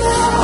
Lord.